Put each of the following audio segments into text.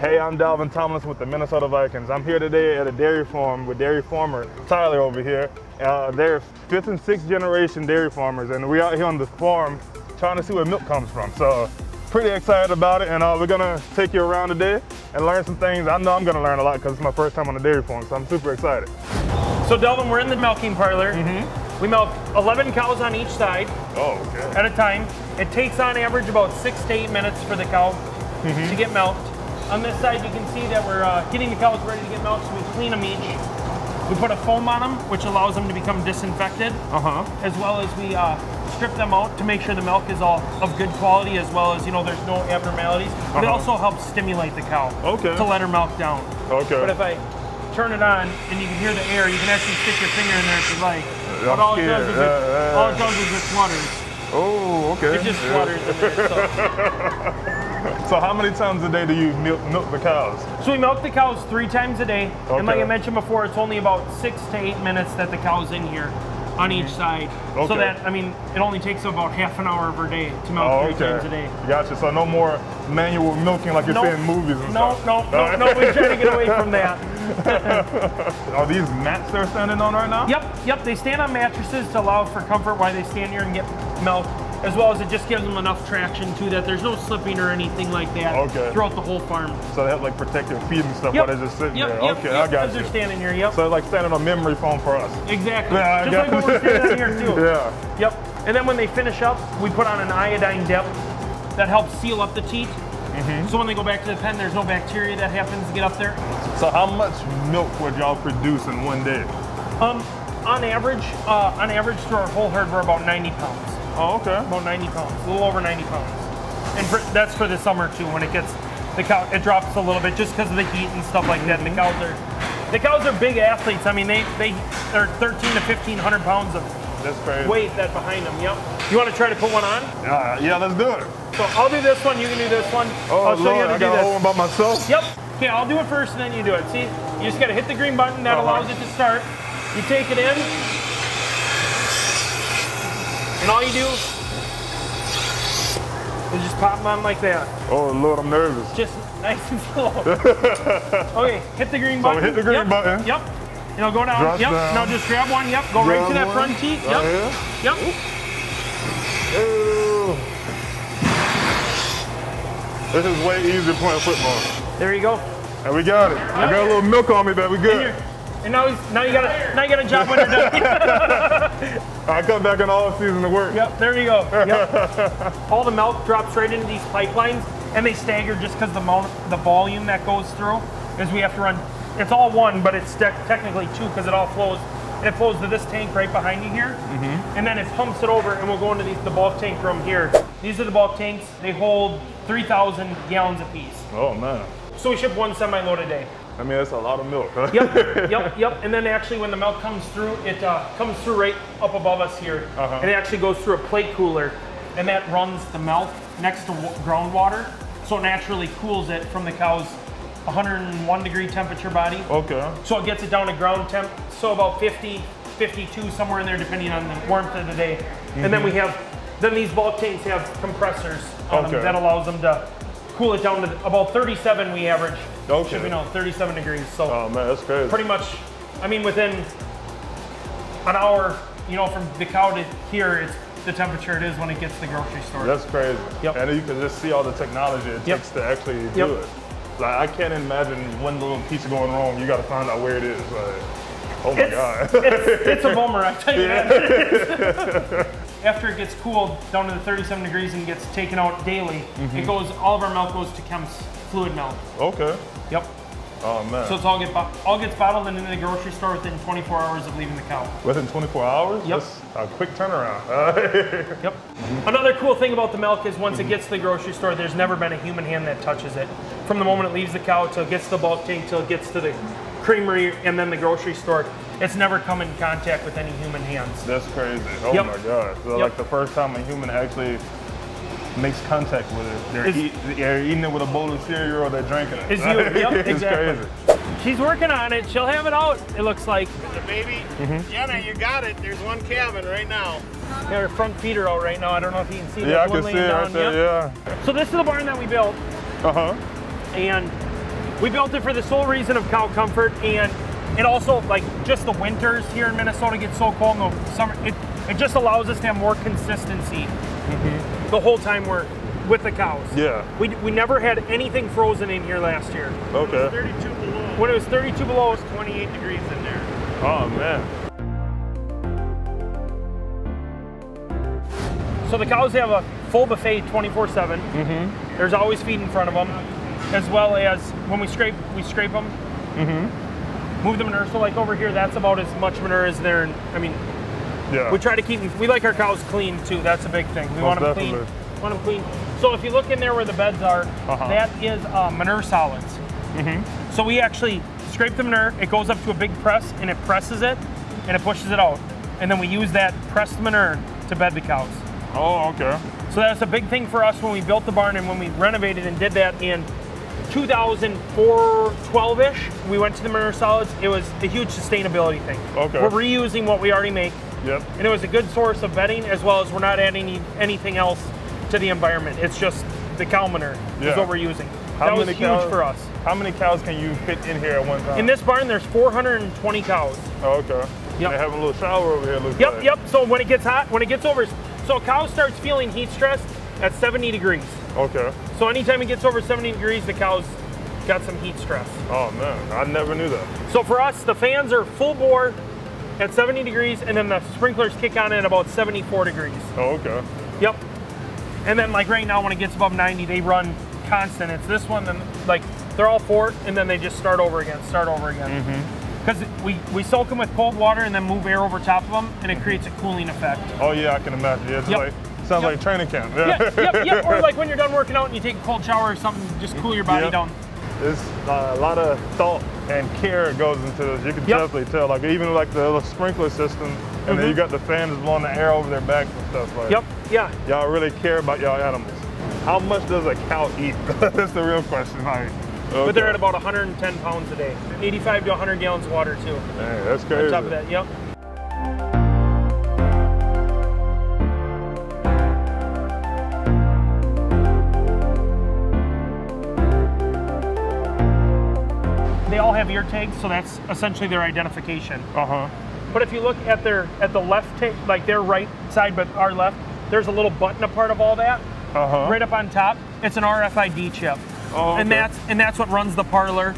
Hey, I'm Dalvin Tomlinson with the Minnesota Vikings. I'm here today at a dairy farm with dairy farmer Tyler over here. Uh, they're fifth and sixth generation dairy farmers, and we're out here on the farm trying to see where milk comes from. So, pretty excited about it, and uh, we're gonna take you around today and learn some things. I know I'm gonna learn a lot because it's my first time on a dairy farm, so I'm super excited. So Dalvin, we're in the milking parlor. We milk 11 cows on each side Oh, okay. at a time. It takes on average about six to eight minutes for the cow to get milked. On this side, you can see that we're uh, getting the cows ready to get milked, so we clean them each. We put a foam on them, which allows them to become disinfected, Uh huh. as well as we uh, strip them out to make sure the milk is all of good quality, as well as you know there's no abnormalities. But it Uh-huh. also helps stimulate the cow Okay. to let her milk down. Okay. But if I turn it on and you can hear the air, you can actually stick your finger in there if you like. But all it does is it, all it does is it flutters. Oh, okay. It just Yeah. in there. So. So, how many times a day do you milk, milk the cows? so we milk the cows three times a day, and like I mentioned before, it's only about six to eight minutes that the cow's in here on each mm-hmm. side. So that I mean, it only takes about half an hour per day to milk Oh, three okay. times a day. Gotcha. So no more manual milking like you No, see in movies and no, stuff. no, no, no, we're trying to get away from that. Are these mats they're standing on right now? Yep, yep. They stand on mattresses to allow for comfort while they stand here and get milk, as well as it just gives them enough traction too that there's no slipping or anything like that Okay. throughout the whole farm. So they have like protective feet and stuff Yep. while they're just sitting yep, there. Yep, okay, yep, I got you. they're standing here. Yep. So like standing on memory foam for us. exactly. Yeah, I just got like what we're standing here too. Yeah. Yep. And then when they finish up, we put on an iodine dip that helps seal up the teat. Mm-hmm. So when they go back to the pen, there's no bacteria that happens to get up there. So how much milk would y'all produce in one day? Um, on average, uh, on average through our whole herd, we're about 90 pounds. Oh, okay. about 90 pounds, a little over 90 pounds. And for, that's for the summer too. When it gets the cow, it drops a little bit just because of the heat and stuff like that. And the cows are, the cows are big athletes. I mean, they they are 13 to 1500 pounds of weight that behind them. Yep. You want to try to put one on? Yeah, yeah, let's do it. So I'll do this one. You can do this one. Oh I'll show Lord, you how I to do got a whole this. one by myself. Yep. Okay, I'll do it first and then you do it. See, you just gotta hit the green button. That Uh-huh. allows it to start. You take it in, and all you do is just pop them on like that. Oh Lord, I'm nervous. Just nice and slow. okay, hit the green So button. hit the green Yep, button. Yep. And it'll go down. Yep. down. No, just grab one. Yep. Go right to that one. front teeth. Right Yep. here. Yep. Ooh. This is way easier playing football. There you go. And we got it. I got a little milk on me, but we And, good. you're, and now, he's, now you gotta now you gotta jump when you're done. I come back in all season to work. Yep, there you go. Yep. All the milk drops right into these pipelines, and they stagger just because the amount, the volume that goes through, is we have to run. It's all one, but it's te- technically two because it all flows. It flows to this tank right behind you here, mm-hmm. and then it pumps it over, and we'll go into these, the bulk tank room here. These are the bulk tanks. They hold 3,000 gallons apiece. Oh man. So we ship one semi-load a day. I mean, that's a lot of milk. Huh? Yep, yep, yep. And then actually, when the milk comes through, it uh, comes through right up above us here, Uh-huh. and it actually goes through a plate cooler, and that runs the milk next to wa- groundwater, so it naturally cools it from the cow's 101 degree temperature body. Okay. So it gets it down to ground temp, so about 50, 52, somewhere in there, depending on the warmth of the day. And then we have, then these bulk tanks have compressors on Okay. them that allows them to cool it down to about 37. We average Okay. shipping out 37 degrees. So Oh man, that's crazy. pretty much, I mean, within an hour, you know, from the cow to here, it's the temperature it is when it gets to the grocery store. That's crazy. Yep. And you can just see all the technology it Yep. takes to actually Yep. do it. Like I can't imagine one little piece going wrong. You got to find out where it is. Like, oh my it's, god. it's, it's a bummer, I tell you that. After it gets cooled down to the 37 degrees and gets taken out daily, Mm-hmm. it goes. All of our milk goes to Kemps fluid milk. okay. Yep. Oh man. So it's all get all gets bottled and in the grocery store within 24 hours of leaving the cow. Within 24 hours? Yep. That's a quick turnaround. Yep. Another cool thing about the milk is once it gets to the grocery store, there's never been a human hand that touches it. From the moment it leaves the cow till it gets to the bulk tank, till it gets to the creamery and then the grocery store, it's never come in contact with any human hands. That's crazy. Oh Yep. my god. So Yep. like the first time a human actually makes contact with it, they're, Is- eat, they're eating it with a bowl of cereal or they're drinking it. Is you- yep, it's exactly. crazy. She's working on it. She'll have it out, it looks like. The baby, Mm-hmm. Jenna, you got it. There's one cabin right now. Yeah, her front feet are out right now. I don't know if you can see Yeah, I that can see it right down. there. Yeah. So this is the barn that we built, Uh huh. and We built it for the sole reason of cow comfort and it also like just the winters here in Minnesota get so cold in the summer. It, it just allows us to have more consistency the whole time we're with the cows. Yeah. We, we never had anything frozen in here last year. Okay. 32 below. When it was 32 below, It's 28 degrees in there. Oh man. So the cows have a full buffet 24/7. Mm-hmm. There's always feed in front of them, as well as when we scrape, we scrape them. Mm-hmm. Move the manure. So like over here, that's about as much manure as there. I mean, Yeah. we try to keep. We like our cows clean too. That's a big thing. We Most want them definitely. clean. Want them clean. So if you look in there where the beds are, Uh-huh. that is uh, manure solids. Mm-hmm. So we actually scrape the manure. It goes up to a big press and it presses it, and it pushes it out. And then we use that pressed manure to bed the cows. Oh, okay. So that's a big thing for us when we built the barn and when we renovated and did that in 2004, 12-ish. We went to the manure solids. It was a huge sustainability thing. Okay. We're reusing what we already make, Yep. and it was a good source of bedding as well as we're not adding any, anything else to the environment. It's just the cow manure Yeah. is what we're using. How that was huge cows- for us. How many cows can you fit in here at one time? In this barn, there's 420 cows. Oh, okay. Yep. They have a little shower over here. Yep, like. yep. So when it gets hot, when it gets over, so a cow starts feeling heat stress at 70 degrees. Okay. So anytime it gets over 70 degrees, the cow's got some heat stress. Oh man, I never knew that. So for us, the fans are full bore at 70 degrees, and then the sprinklers kick on at about 74 degrees. Oh, okay. Yep. And then like right now, when it gets above 90, they run constant. It's this one, then like they're all four, and then they just start over again, start over again. Mm-hmm. Because we, we soak them with cold water and then move air over top of them, and it mm-hmm. creates a cooling effect. Oh yeah, I can imagine. Yeah, it's Yep. like sounds Yep. like training camp. yep, yep, yep. Or like when you're done working out and you take a cold shower or something, just cool your body Yep. down. There's uh, a lot of thought and care goes into this. You can Yep. definitely tell. Like even like the little sprinkler system, and then you got the fans blowing the air over their backs and stuff. Like Yep, yeah. y'all really care about y'all animals. How much does a cow eat? That's the real question. Like, But they're at about 110 pounds a day, 85 to 100 gallons of water too. Dang, that's On top of that, yep. Have ear tags, so that's essentially their identification. Uh huh. But if you look at their at the left tag, like their right side, but our left, there's a little button a part of all that. Uh huh. Right up on top, it's an RFID chip, Oh, and that's and that's what runs the parlor.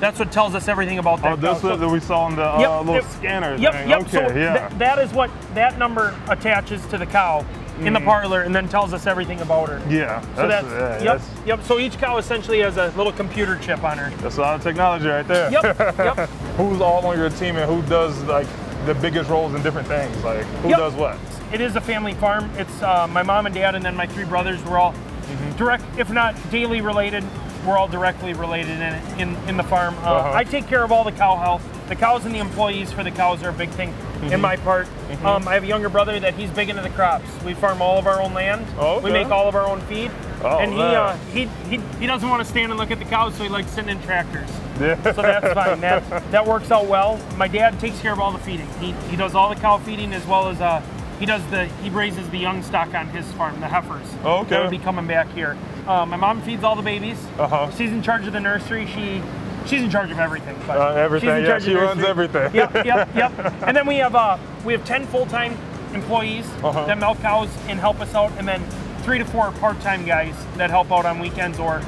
That's what tells us everything about that. Oh, this. So- that we saw in the uh, Yep, little yep, scanner Yep, thing. yep. Okay, so yeah. tha- that is what that number attaches to the cow in the Mm. parlor, and then tells us everything about her. yeah. So that's, yeah, yep, that's yep. So each cow essentially has a little computer chip on her. that's a lot of technology right there. Yep, yep. Who's all on your team and who does like the biggest roles in different things? Like who Yep. does what? It is a family farm. It's uh, my mom and dad, and then my three brothers. We're all Mm-hmm. direct, if not daily related. We're all directly related in it, in, in the farm. Uh, Uh-huh. I take care of all the cow health. The cows and the employees for the cows are a big thing Mm-hmm. in my part. Um, I have a younger brother that he's big into the crops. We farm all of our own land. Oh, We make all of our own feed. Oh, and he, uh, he he he doesn't want to stand and look at the cows, so he likes sitting in tractors. Yeah. So that's fine. That that works out well. My dad takes care of all the feeding. He he does all the cow feeding as well as uh he does the he raises the young stock on his farm, the heifers. Oh, okay. That would be coming back here. Uh, my mom feeds all the babies. Uh-huh. She's in charge of the nursery. She she's in charge of everything. Uh, everything, She's in yeah, charge of she the runs everything. Yep, yep, yep. And then we have uh we have ten full time employees Uh-huh. that milk cows and help us out, and then three to four part time guys that help out on weekends or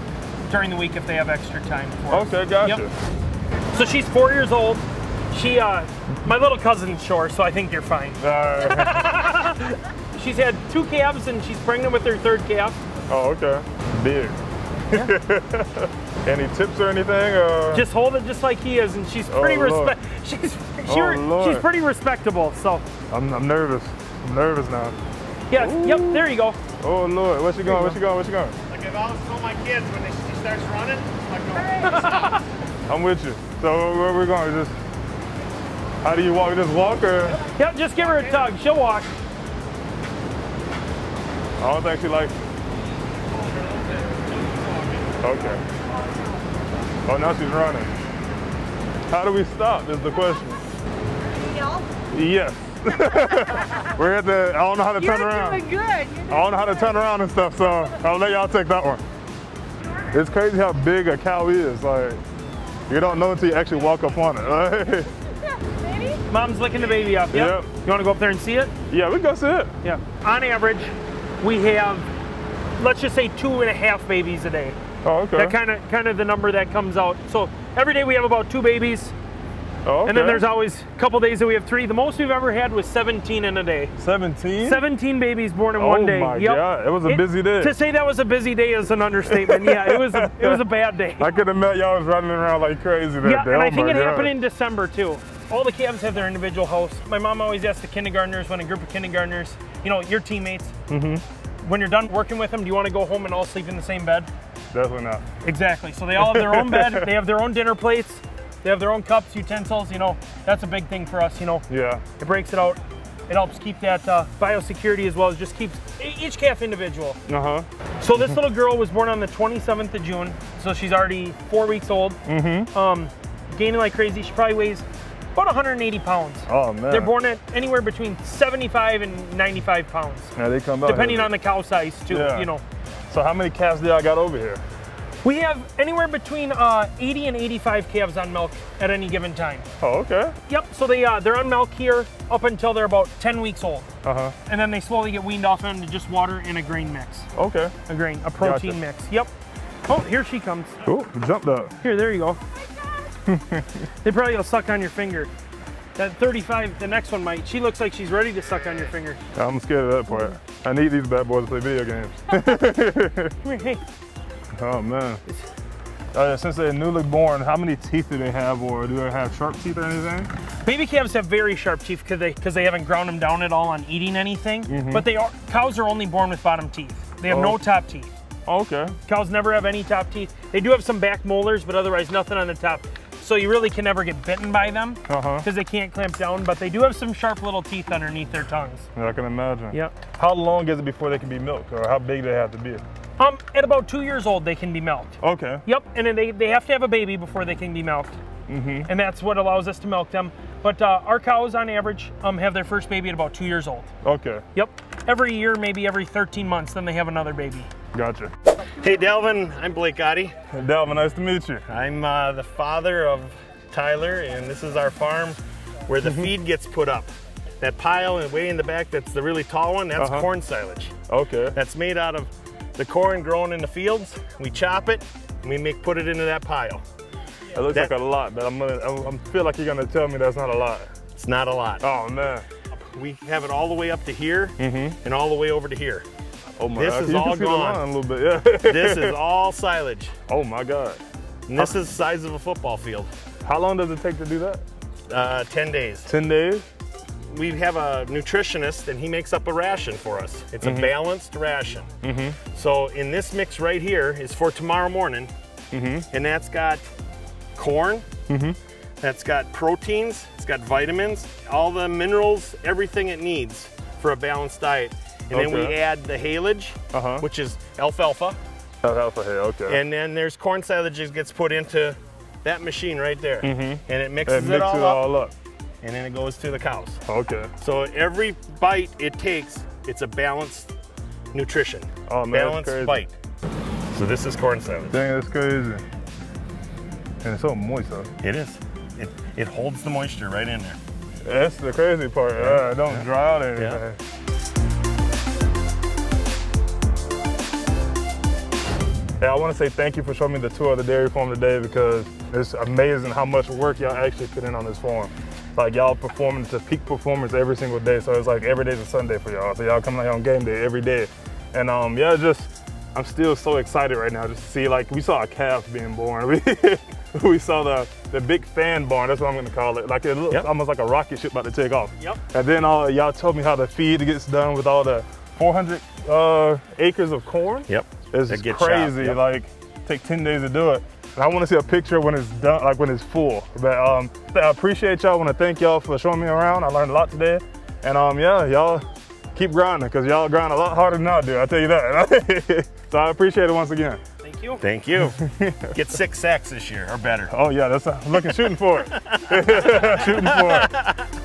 during the week if they have extra time. For us. Okay, gotcha. Yep. So she's four years old. She, uh, my little cousin's short, so I think you're fine. Alright. She's had two calves and she's pregnant with her third calf. oh, okay. Big. Any tips or anything? Or? Just hold it just like he is, and she's Oh, pretty Lord. respect. She's she, Oh, Lord. she's pretty respectable. So I'm, I'm nervous. I'm nervous now. yeah, yep. There you go. Oh Lord, where she going? Where she going? Where she going? Like if I've always told my kids when they, she starts running, I'm like, no, I'm with you. So where we going? Just how do you walk? this walker? Yep. Just give her a tug. She'll walk. I don't think she likes it. Okay. Oh, now she's running. How do we stop? Is the question. Yes. We're at the. I don't know how to You're turn around. doing good. You're I don't know how to turn around and stuff, so I'll let y'all take that one. It's crazy how big a cow is. Like, You don't know until you actually walk up on it. Mom's licking the baby up. Yep. Yep. You want to go up there and see it? yeah, we go see it. Yeah. On average, we have, let's just say two and a half babies a day. Oh, okay. That kind of kind of the number that comes out. So every day we have about two babies, oh, okay. and then there's always a couple days that we have three. The most we've ever had was 17 in a day. 17. 17 babies born in Oh one day. Oh my Yep. God, it was a busy day. To say that was a busy day is an understatement. yeah, it was. A, it was a bad day. I could have met y'all was running around like crazy that Yeah, day. and oh I think it God. happened in December too. All the calves have their individual house. My mom always asks the kindergartners when a group of kindergartners, you know, your teammates, Mm-hmm. when you're done working with them, do you want to go home and all sleep in the same bed? Definitely not. Exactly. So they all have their own bed. They have their own dinner plates. They have their own cups, utensils. You know, that's a big thing for us. You know, Yeah. it breaks it out. It helps keep that uh, biosecurity as well as just keeps each calf individual. Uh huh. So this little girl was born on the 27th of June, so she's already four weeks old. Mm-hmm. Um, gaining like crazy. She probably weighs about 180 pounds. Oh man. They're born at anywhere between 75 and 95 pounds, Yeah, they come out. depending on the cow size too. Yeah. You know, So how many calves do y'all got over here? we have anywhere between uh, 80 and 85 calves on milk at any given time. Oh, okay. Yep. So they uh, they're on milk here up until they're about 10 weeks old, Uh huh. and then they slowly get weaned off into just water and a grain mix, Okay. a grain, a protein Gotcha. mix. Yep. Oh, here she comes. Cool. Jumped up. Here, there you go. they probably will suck on your finger. That 35, the next one might. She looks like she's ready to suck on your finger. I'm scared of that part. I need these bad boys to play video games. Come here, hey. oh man. Uh, since they're newly born, how many teeth do they have, or do they have sharp teeth or anything? Baby calves have very sharp teeth because they because they haven't ground them down at all on eating anything. Mm-hmm. But they are cows are only born with bottom teeth. They have Oh. no top teeth. Oh, okay. Cows never have any top teeth. They do have some back molars, but otherwise nothing on the top. So you really can never get bitten by them Uh huh. because they can't clamp down. But they do have some sharp little teeth underneath their tongues. Yeah, I can imagine. Yep. How long is it before they can be milked, or how big they have to be? Um, at about two years old, they can be milked. Okay. Yep, and then they, they have to have a baby before they can be milked. Mm-hmm. And that's what allows us to milk them. But uh, our cows, on average, um, have their first baby at about two years old. Okay. Yep. Every year, maybe every 13 months, then they have another baby. Gotcha. Hey, Dalvin, I'm Blake Gotti. Dalvin, nice to meet you. I'm uh, the father of Tyler, and this is our farm where the feed gets put up. That pile and way in the back, that's the really tall one, that's Uh-huh. corn silage. Okay. That's made out of the corn grown in the fields. We chop it, and we make put it into that pile. It looks that- like a lot, but I'm gonna. I feel like you're gonna tell me that's not a lot. It's not a lot. Oh man. We have it all the way up to here Mm-hmm. and all the way over to here. Oh my. God. This God. is you all gone. a little bit. Yeah. This is all silage. oh my God. And this is the size of a football field. How long does it take to do that? Uh, 10 days. Ten days. we have a nutritionist and he makes up a ration for us. It's a balanced ration. So in this mix right here is for tomorrow morning, and that's got corn, that's got proteins, it's got vitamins, all the minerals, everything it needs for a balanced diet. And then we add the haylage, Uh-huh. which is alfalfa, Alfalfa hay. Okay. and then there's corn silage that gets put into that machine right there, and it it mixes mixes it all it up, all up. and then it goes to the cows. Okay. So every bite it takes, it's a balanced nutrition. Oh, man, that's balanced bite. So this is corn silage. Dang, that's crazy. And it's so moist though. It is. It, holds the moisture right in there. That's the crazy part. Yeah, it don't dry out anything. Yeah. Yeah, I want to say thank you for showing me the tour of the dairy farm today because it's amazing how much work y'all actually put in on this farm. Like y'all performing to peak performance every single day. So it's like every day's a Sunday for y'all. So y'all coming out here on game day every day. And um, yeah, just I'm still so excited right now just to see like we saw a calf being born. We, saw the the big fan barn. That's what I'm gonna call it. Like it looks Yep. almost like a rocket ship about to take off. Yep. And then all y'all told me how the feed gets done with all the 400 uh, acres of corn. Yep. It's crazy. yep. Like, take 10 days to do it. And I want to see a picture when it's done, like when it's full. But um, I appreciate y'all. I want to thank y'all for showing me around. I learned a lot today. And um, yeah, y'all keep grinding because y'all grind a lot harder than I do. I tell you that. so I appreciate it once again. Thank you. Thank you. Get six sacks this year or better. Oh yeah, that's I'm looking shooting for it. shooting for it.